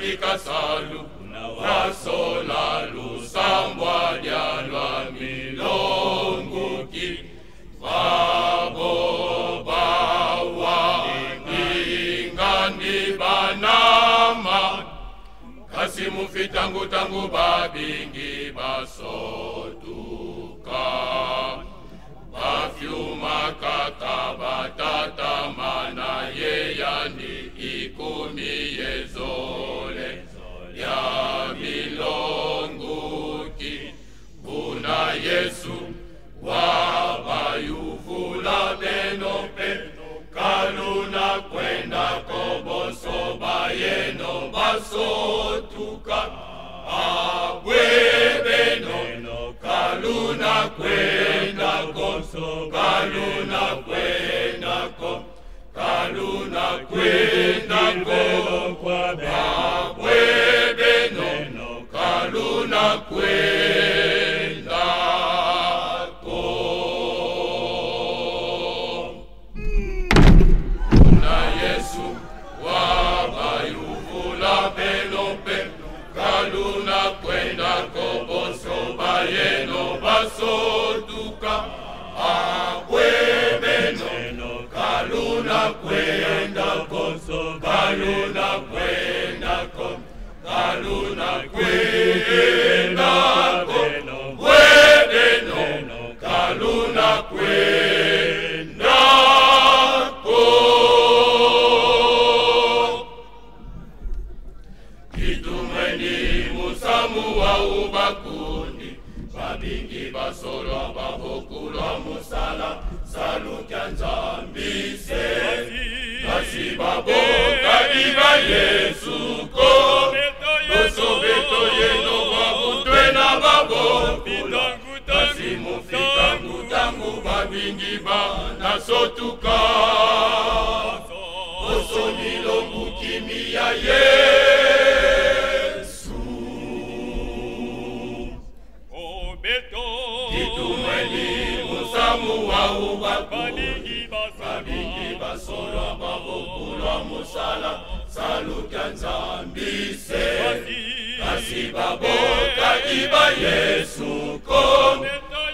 Salikasalu, Rasolalu, Sambwa Dialwa Milonguki, Babo Bawa, Ingani Banama, Kasimu Fitangu Tangu Babingi Baso. kwenda kosoka luna kwenda soduka akwebeno kaluna kwendako kaluna kwendako kaluna kwendako kwebeno kaluna kwendako kitumeni musamu wa ubaku mingi basolwa babokulwa mosala saluka nzambise kasi babokaki eh, ba yesuko tosobeto yeno babutwe na babokula kasi mofitangutangu babingi bana sotuka osomilongukimi ya ye litumweni musamu wa ubakubalingi basolwa babokulwa mosala saluka nzambise kasi babokaki ba yesu ko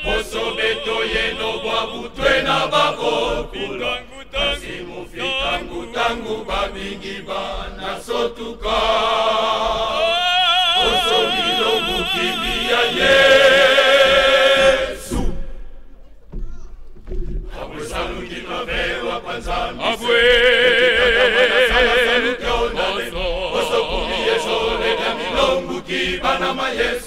poso beto yeno bwa butwe na babokula kasi mofitangutangu bamingi bana sotuka Yes.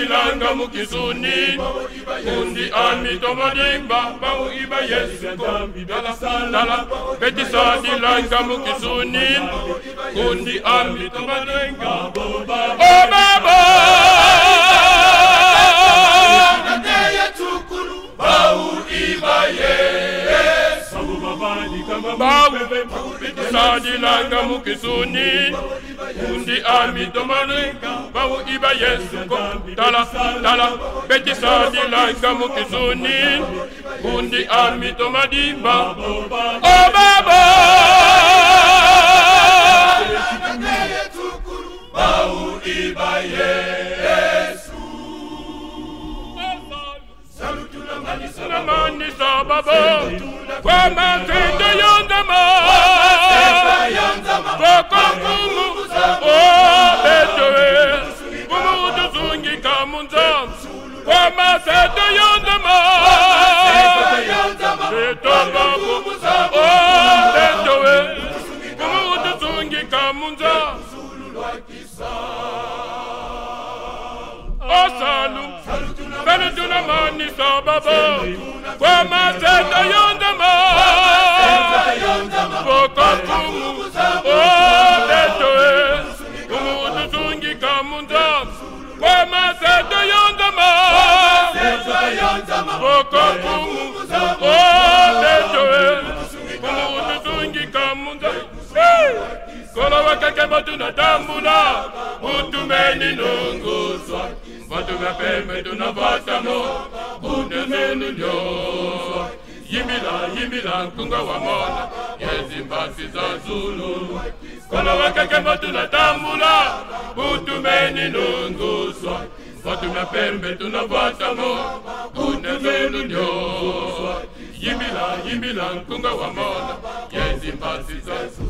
silanga mukisuni kundi ami tomodimba bawu iba yesu dalasala betisa dilanga mukisuni kundi ami tomodimba obaba bawu iba yesu oh, bawu betisa dilanga mukisuni undi ami domani bawu iba yesu ko tala tala beti sadi la gamu kizuni undi ami domani ba o baba bawu iba yesu salutuna manisa baba kwa mafiki kamunja osalu fɛnɛ dunna ma nisɔn babo ko ma se ta yɔn dama ka kumu o de to ye kumu dusunji kamunja ko ma se ta yɔn dama ka kumu o de to ye kumu dusunji kamunja. kolo wakeke motu natambula mutumeni nongozwa vatu vya pembe tunavatamo bunenenu nyo yimbila yimbila nkunga wa mona yezimbasi za zulu kolo wakeke motu natambula mutumeni nongozwa pembe tunavatamo bunenenu nyo yimbila yimbila nkunga wa mona yezimbasi za zulu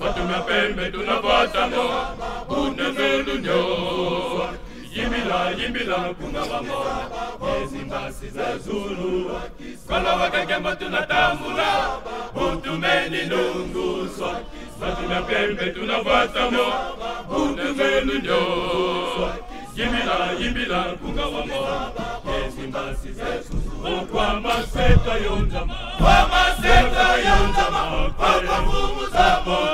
batuna pembe tunapata ndoa kuna yimila nyoa yimbila yimbila kungaba ngoma ezimbasi za zulu kala wakakemba tunatambula utumeni ndunguswa batuna pembe tunapata ndoa kuna zelu nyoa yimbila yimbila kungaba ngoma ezimbasi za zulu kwa maseta yonzama kwa maseta yonzama kwa pavumu za